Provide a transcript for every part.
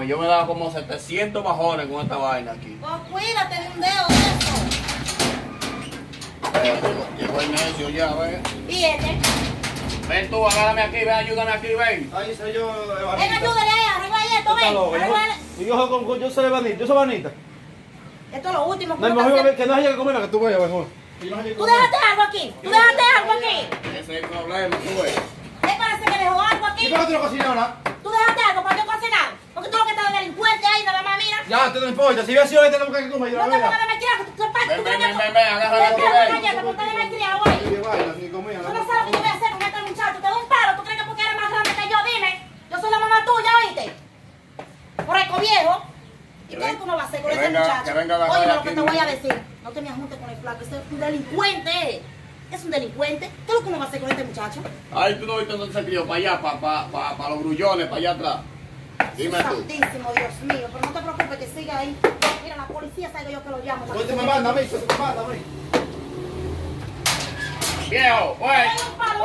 Mami, yo me he dado como 700 bajones con esta vaina aquí. Pues cuídate de un dedo de eso. Eh, llegó- el necio ya, ven. Y este. Ven tú, agárrame aquí, ven, ayúdame aquí, ven. Ahí soy yo, Ven, ayúdale ahí, arriba ahí esto, ven. Arriba yo- ahí. Y yo, con- con- yo soy Evanita, yo soy Evanita. Esto es lo último que No, mejor que no haya que comer que tú veas, mejor. Tú dejaste algo aquí. Tú dejaste algo aquí. Ese es el problema, tú ves. ¿Te parece que dejó algo ¿Y aquí? por qué tú no cocinas nada? Tú dejaste algo para yo cocinar. Tú lo que estás de delincuente ahí, nada más mira. Ya, te no importa. Si hubiera sido este, tengo que comer. Yo No la te pongas de malcriado, que tú tú- tú Ven, ven, ven, ven, ven, ven. galleta, ponte de malcriado, güey. Comida. Tú no sabes lo que yo voy a hacer con este muchacho. Te doy un palo. ¿Tú crees que porque eres más grande que yo? Dime. Yo soy la mamá tuya, ¿oíste? Viejo. ¿Y qué va a hacer con este muchacho? Oye, lo aquí que te voy a decir. No te me ajuntes con el flaco. Ese es un delincuente. Es un delincuente. ¿Qué es lo que uno va a hacer con este muchacho? Ay, tú no viste dónde se crió, para allá, para pa, pa, pa los grullones, para allá atrás. Dime tú. Santísimo, Dios mío. Pero no te preocupes que siga ahí. Mira, la policía sabe yo que lo llamo. Oye, que me manda a mí, me manda a mí. Viejo, Dale pues,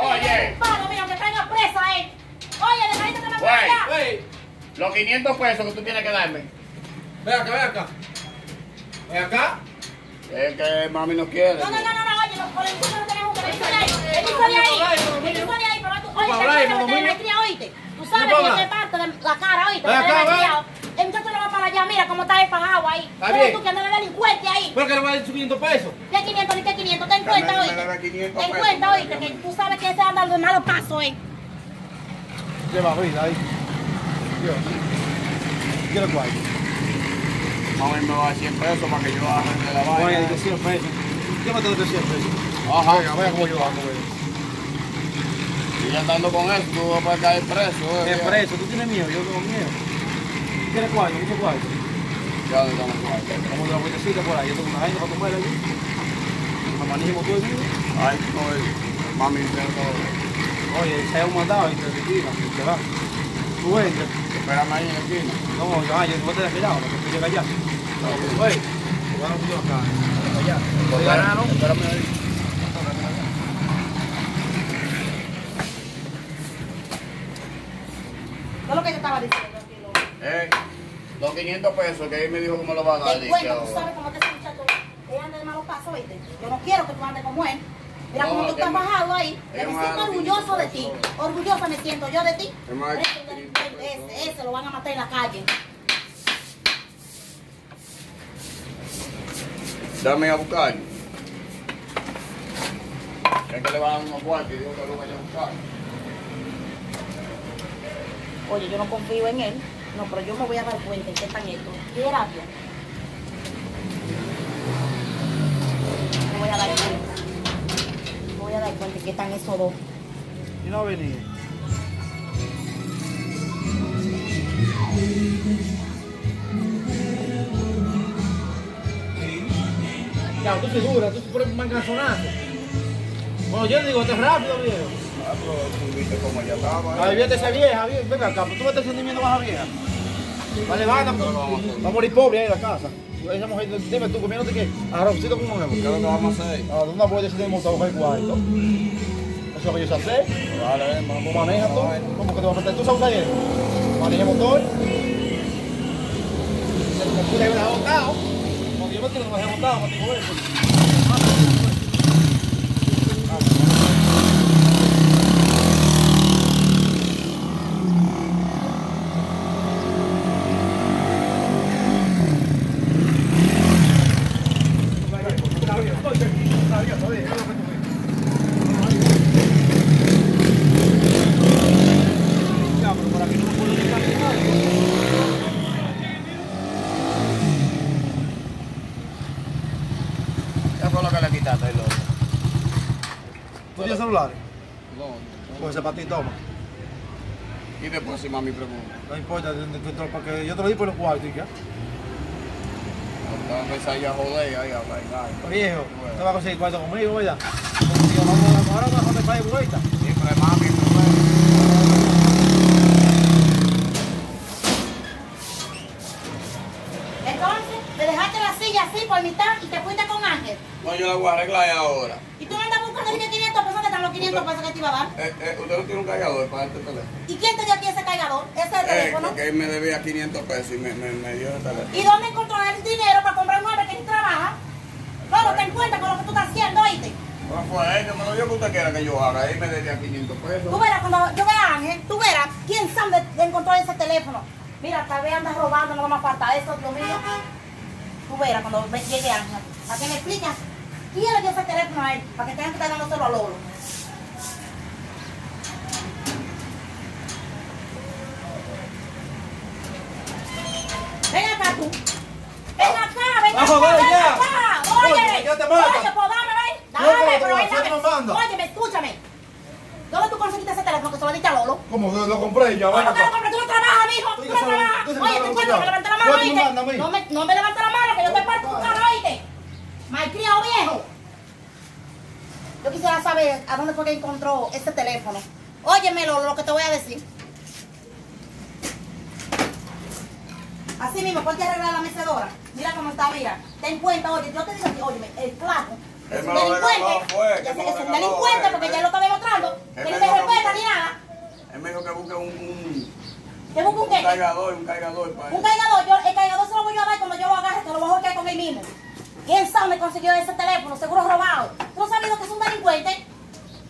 oye, un palo, mira, que traiga presa, eh. Oye, dejadito que me Güey. vaya. Ey, los 500 pesos que tú tienes que darme. ven acá, ven acá. Ven acá. Es que mami no quiere. No, no, no, no, no, oye, los policías no tenemos que venir de ahí. Venimos de ahí. Venimos de ahí, pero tú, oye, te vas a meter en la cría, oíste. Tú sabes que hablar. te parte de la cara, oíste. Que acá, criado. El muchacho no va para allá, mira cómo está despagado ahí. Está Pero bien. tú que andas de delincuente ahí. Pero que le voy a dar sus 500 pesos. ¿Qué 500 ni qué 500? Ten cuenta, oíste. debe 500 Ten cuenta, oíste, que tú sabes que ese anda de malos pasos, eh. Lleva vida ahí. Dios. Quiero cuál. Mami me va a dar 100 pesos para que yo arregle la Oye, vaina. de 100 pesos. ¿Qué me tengo de 100 pesos? Ajá. Venga, vaya como yo ando, güey. Y andando con eso, tú vas a caer preso. eh, ¿Qué preso? ¿Tú tienes miedo? Yo tengo miedo. ¿Tú ¿Quieres cuarto? ¿Mucho cuarto? Ya le damos cuarto. Vamos a dar vueltecita por ahí. Yo tengo una gente para comer allí. Me manejemos todo el día. Ay, no, eh, mami, pero Oye, se ha un mandado y te retira. Te va. Tú entras. espérame ahí en la esquina. No, yo, ah, yo no te aquel lado, porque tú llegas allá. Oye, te van a poner acá. Allá. ¿Te? Espérame ahí. No es lo que yo estaba diciendo, tranquilo. Eh, los 500 pesos que él me dijo que me lo va a dar. Cuenta, tú sabes cómo te ese muchacho él anda de malos pasos, ¿viste? Yo no quiero que tú andes como él. Mira No, cómo tú estás bajado ahí. me siento orgulloso de ti. Orgullosa me siento yo de ti. Ese delincuente, ese, ese lo van a matar en la calle. Dame a buscar. Es que le van a dar unos cuartos y digo que lo vaya a buscar. Oye, yo no confío en él. No, pero yo me voy a dar cuenta en qué están estos. Terapia. Me voy a dar cuenta. Me voy a dar cuenta en qué están esos dos. Y no venía. Ya, tú segura, tú por un manganzonazo. Bueno, yo le digo, esto es rápido, viejo. Ah, pero tú viste cómo ella estaba. Ay, vete esa vieja, acá, tú me estás sentimiento baja vieja. Vale, vaya, va a morir pobre ahí en la casa. Esa mujer, dime tú, comiéndote qué? Arrocito con huevo. ¿Qué es lo que vamos a hacer? Ah, de una vuelta se montado a coger cuarto. Eso es lo que yo sé hacer. Vale, vamos. ¿Cómo manejas tú? ¿Cómo que te vas a meter? ¿Tú sabes taller? Maneja motor. Tú le has botado. Cuando yo me tiro, no me he botado, me digo eso. Está bien, está bien, está bien, está bien, es lo que tú ves. Ya, pero por aquí no puedo quitar nada. ¿Qué fue lo que le quitaste, loco? ¿Tú tienes celulares? No, Pues ese para ti, toma. Y después si mami pregunta. No importa, porque yo te lo di por los cuartos y ya. Vamos a empezar ya a joder ahí a bailar. Viejo, te vas a conseguir cuarto conmigo, ¿verdad? Vamos a- ahora vamos a para ir vuelta. Siempre mami. Entonces, te dejaste la silla así por mitad y te fuiste con Ángel. No, yo la voy a arreglar ahora. Y tú andas buscando que 500 pesos, ¿dónde están los 500 pesos que te iba a dar? Eh, eh, usted no tiene un cargador para este teléfono. ¿Y quién te dio a ti ese cargador? Ese eh, teléfono. que él me debía 500 pesos y me, me, me dio el teléfono. ¿Y dónde encontró el dinero para comprar un hombre que ni trabaja? Lolo, ten cuenta con lo que tú estás haciendo, ¿oíste? ¿Cuál fue él? Que me lo dio que usted quiera que yo haga. Él me debía 500 Tú pesos. verás cuando yo vea a Ángel, tú verás quién sabe encontró ese teléfono. Mira, tal vez andas robando, no me falta eso, Dios mío. Tú verás cuando llegue Ángel. Para que me expliques quién le dio ese teléfono a él, para que tengan que estar dándoselo a Lolo. Vamos, ven ya. Oye, ya te mata. oye, pues dame, ven. Dame, pero ven, a. Óyeme, escúchame. ¿Dónde tú conseguiste ese teléfono que se lo diste a Lolo? ¿Cómo lo lo compré ya? ¿Cómo Ven que lo acá. compras? Tú no trabajas, mijo. Tú Oye, no trabajas. Oye, te a cuento comprar. levante la mano, ¿Cuánto me oíste. a? No me, no me levante la mano, que yo te parto tu carro, oíste. Malcriado viejo. Yo quisiera saber a dónde fue que encontró este teléfono. Óyeme lo, lo que te voy a decir. Así mismo, ponte a arreglar la mecedora. Mira cómo está, mira. Ten cuenta, oye, yo te digo así, óyeme, el flaco. Es un me delincuente. Ya sé me que es un delincuente eh, porque eh. ya lo está demostrando. Que me no te respeta ni nada. Él me dijo que busque un, un, Te busco un un qué. cargador, un cargador para Un cargador, yo, el cargador se lo voy a dar cuando yo lo agarre, que lo voy a joder con él mismo. ¿Quién sabe dónde consiguió ese teléfono? Seguro robado. ¿Tú no sabes lo que es un delincuente?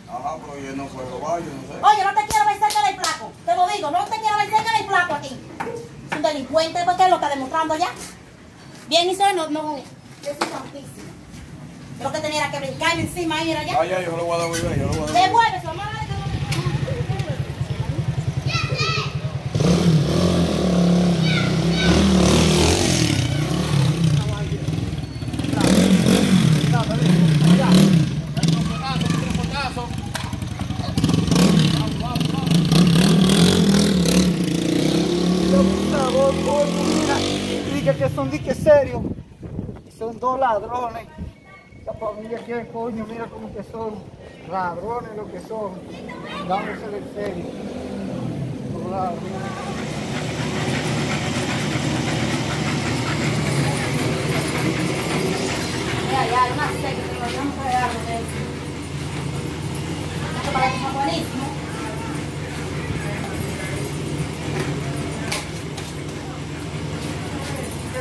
Ajá, pero yo no fue robado, yo no sé. Oye, no te quiero ver cerca del flaco. Te lo digo, no te quiero ver cerca del flaco aquí. Es un delincuente demostrando ya. Bien hizo, no, no. Lo que tenía que brincarme encima y era ya. Ay, ay, yo lo voy a devolver, yo lo voy a devolver. Devuelve, su mamá. Favor, coño, mira. Que son dique serios. Son dos ladrones. La familia aquí, coño, mira como que son ladrones lo que son. Dándose de serio. Dos ladrones. Ya, ya, no sé que te lo vamos a regalar de eso. Esto parece que es buenísimo.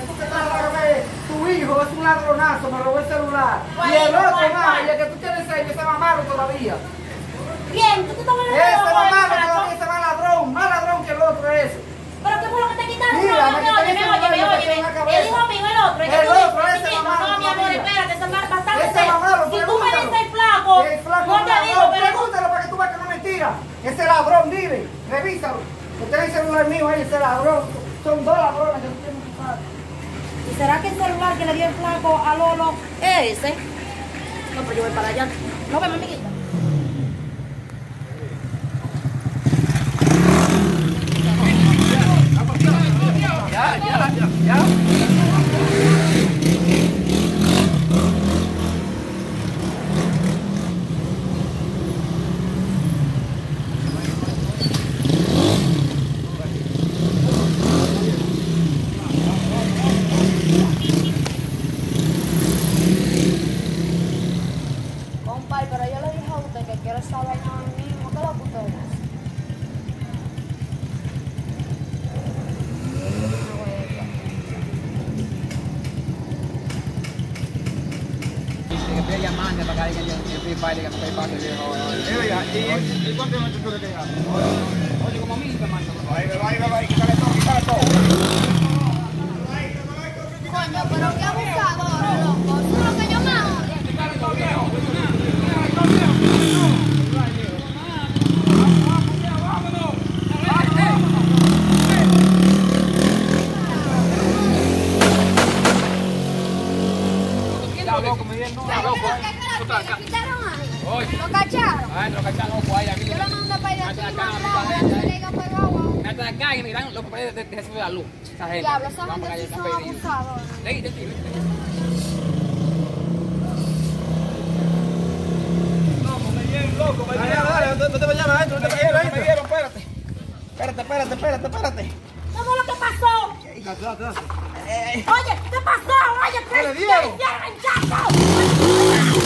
Tú que estás hablando de Tu hijo es un ladronazo, me robó el celular. ¿Cuál Y el otro ¿Cuál, más, cuál? y el que tú tienes serio, ese más malo todavía. Bien, tú te estás Ese más malo flaco. todavía, ese más ladrón, más ladrón que el otro es. Pero qué fue lo que te quitaron, Mira, no, me no, ese óyeme, celular, me óyeme. quitaron la cabeza. El hijo mío, el otro, el El otro, ese chiquito. mamá, No, mi amor, espérate, eso es más- bastante Ese serio. mamá lo Si tú me dices el flaco, El flaco no te ladrón, digo, pero pregúntalo para que tú veas que no es mentira. Ese ladrón, dile, revísalo. Usted dice uno es mío, ahí ese ladrón. Son dos ladrones que tú tienes que. ¿Y será que el celular que le dio el flaco a Lolo es ese? No, pero yo voy para allá. No vemos, amiguita. Compadre, pero yo le dije a usted que quiero saber nada mismo. ¿Qué es lo que usted hace? que estoy llamando para que alguien yo estoy padre que no estoy padre viejo. ¿Y cuánto me tú. Coño, pero qué abusador, loco. Es lo que yo me cacharon? Ay, no, cachá loco ahí, a mí. Yo lo mandé para allá, Mete aquí, acá, mandado, mete a ver si acá. le y me dan los papeles de, Jesús de la Luz. Esa gente. Diablo, esa para gente son. Dale, dale, no te vayas adentro, no te Me dieron, espérate. Espérate, espérate, espérate, espérate. ¿Qué fue lo que pasó? Oye, ¿qué pasó? Oye, ¿qué, ¿Qué le ¿qué dieron? hicieron, chacho?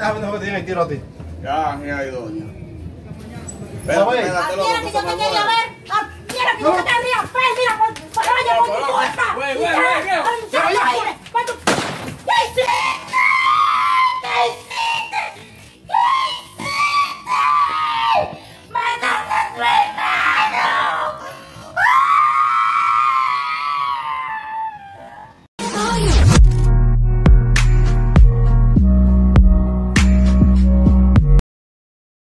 Déjame no que te den el tiro a ti. Ya, mira ahí, doña. Espérate, Mira que yo te me quería ver. Mira que yo te quería ver. Mira, por por- por- por tu culpa. Güey, Y güey, ya,